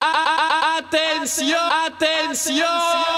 Atención, atención.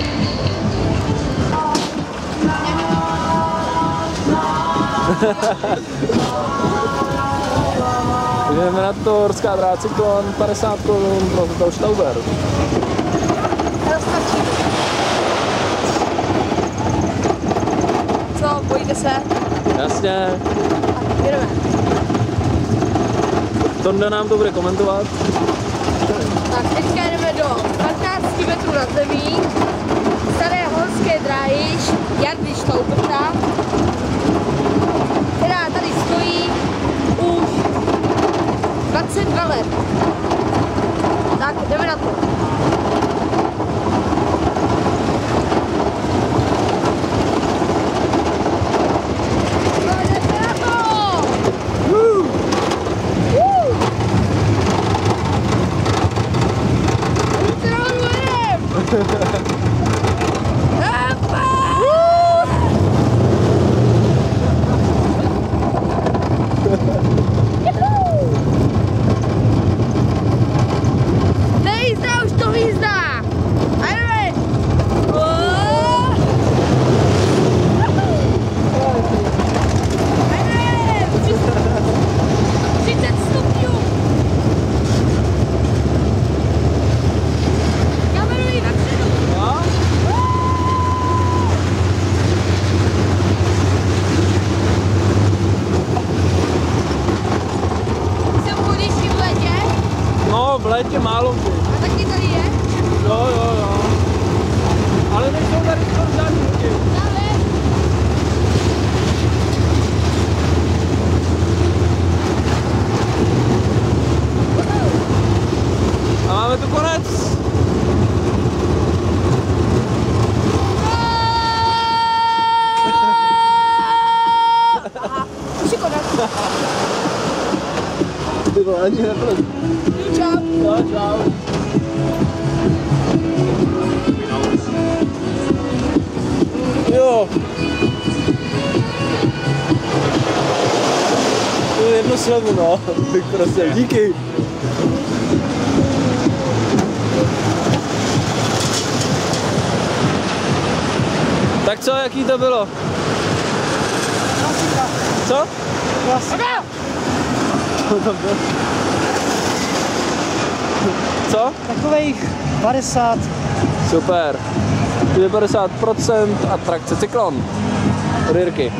Jdeme na to Horská dráha cyklon, 50 korun pro hotel Štauber. Co, bojíte se? Jasně. Jedeme. Tonda nám to bude komentovat. Tak teďka jdeme do 15 metrů nad zemí, 22 let. Tak, jdeme na to. No, jdeme na to! Woo! Woo! Nejízdá, už to výzdá! A jdeme! Oh! A jdeme! 30 stupňů! Kameruji vepředu! Jsem chudější v létě V létě málo kdy. a taky tady je. Jo, jo, jo. Ale nejsou tady skoro žádný lidi. A máme tu konec. Ani neprozí. Čau. Jo, čau. Jo. Tu jednu slevu, no. Bych díky. Tak co, jaký to bylo? Co? Co? Takových 50. Super. 50% atrakce cyklon. Jirky.